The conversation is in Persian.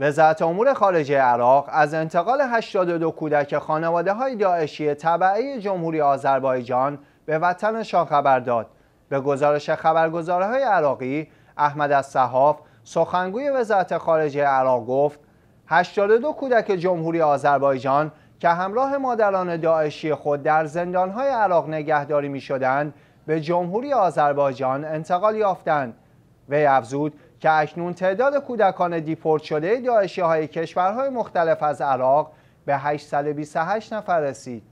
وزارت امور خارجه عراق از انتقال 82 کودک خانواده های داعشی تبعی جمهوری آذربایجان به وطنشان خبر داد. به گزارش خبرگزارهای عراقی، احمد از صحاف سخنگوی وزارت خارجه عراق گفت 82 کودک جمهوری آذربایجان که همراه مادران داعشی خود در زندانهای عراق نگهداری می شدند به جمهوری آذربایجان انتقال یافتند. وی افزود که اکنون تعداد کودکان دیپورت شده داعشی های کشورهای مختلف از عراق به 828 نفر رسید.